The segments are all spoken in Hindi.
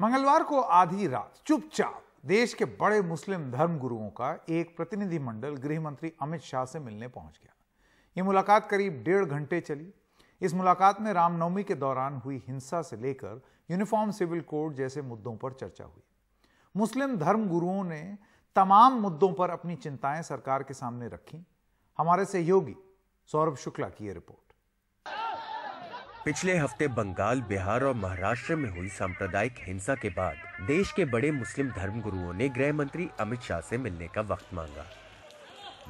मंगलवार को आधी रात चुपचाप देश के बड़े मुस्लिम धर्म गुरुओं का एक प्रतिनिधिमंडल गृह मंत्री अमित शाह से मिलने पहुँच गया। ये मुलाकात करीब डेढ़ घंटे चली। इस मुलाकात में रामनवमी के दौरान हुई हिंसा से लेकर यूनिफॉर्म सिविल कोड जैसे मुद्दों पर चर्चा हुई। मुस्लिम धर्म गुरुओं ने तमाम मुद्दों पर अपनी चिंताएँ सरकार के सामने रखी। हमारे सहयोगी सौरभ शुक्ला की यह रिपोर्ट। पिछले हफ़्ते बंगाल, बिहार और महाराष्ट्र में हुई सांप्रदायिक हिंसा के बाद देश के बड़े मुस्लिम धर्म गुरुओं ने गृह मंत्री अमित शाह से मिलने का वक्त मांगा।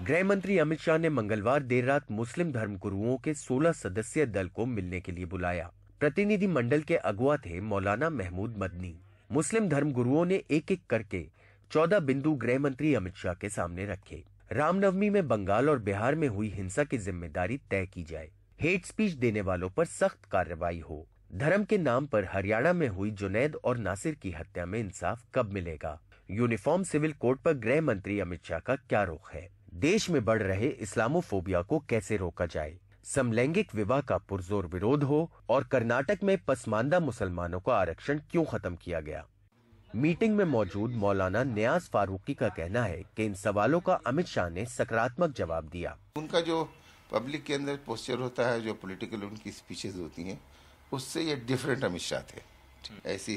गृह मंत्री अमित शाह ने मंगलवार देर रात मुस्लिम धर्म गुरुओं के 16 सदस्यीय दल को मिलने के लिए बुलाया। प्रतिनिधि मंडल के अगुआ थे मौलाना महमूद मदनी। मुस्लिम धर्म गुरुओं ने एक एक करके चौदह बिंदु गृह मंत्री अमित शाह के सामने रखे। रामनवमी में बंगाल और बिहार में हुई हिंसा की ज़िम्मेदारी तय की जाए। हेट स्पीच देने वालों पर सख्त कार्रवाई हो। धर्म के नाम पर हरियाणा में हुई जुनैद और नासिर की हत्या में इंसाफ कब मिलेगा? यूनिफॉर्म सिविल कोड पर गृह मंत्री अमित शाह का क्या रुख है? देश में बढ़ रहे इस्लामोफोबिया को कैसे रोका जाए? समलैंगिक विवाह का पुरजोर विरोध हो और कर्नाटक में पसमानदा मुसलमानों का आरक्षण क्यों खत्म किया गया? मीटिंग में मौजूद मौलाना न्याज फारूकी का कहना है कि इन सवालों का अमित शाह ने सकारात्मक जवाब दिया। उनका जो पब्लिक के अंदर पोस्चर होता है जो पॉलिटिकल उनकी स्पीचेज होती हैं उससे ये डिफरेंट अमित शाह थे। ऐसी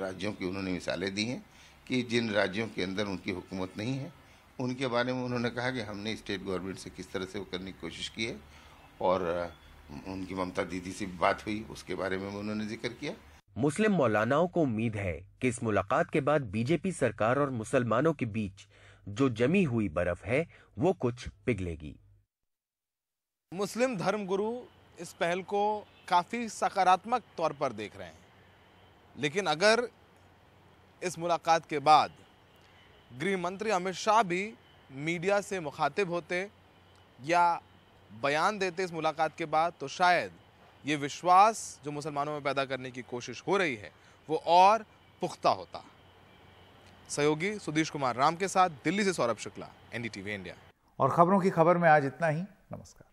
राज्यों की उन्होंने मिसालें दी हैं कि जिन राज्यों के अंदर उनकी हुकूमत नहीं है उनके बारे में उन्होंने कहा कि हमने स्टेट गवर्नमेंट से किस तरह से वो करने की कोशिश की है और उनकी ममता दीदी से बात हुई उसके बारे में उन्होंने ज़िक्र किया। मुस्लिम मौलानाओं को उम्मीद है कि इस मुलाकात के बाद बीजेपी सरकार और मुसलमानों के बीच जो जमी हुई बर्फ़ है वो कुछ पिघलेगी। मुस्लिम धर्मगुरु इस पहल को काफ़ी सकारात्मक तौर पर देख रहे हैं। लेकिन अगर इस मुलाकात के बाद गृह मंत्री अमित शाह भी मीडिया से मुखातिब होते या बयान देते इस मुलाकात के बाद तो शायद ये विश्वास जो मुसलमानों में पैदा करने की कोशिश हो रही है, वो और पुख्ता होता। सहयोगी सुधीश कुमार राम के साथ, दिल्ली से सौरभ शुक्ला, एनडीटीवी इंडिया। और खबरों की खबर में आज इतना ही। नमस्कार.